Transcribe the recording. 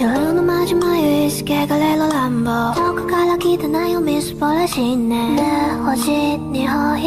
夜のまじ眉いすけがれろ乱暴遠くから来たなよみすぼらしいねね星にほい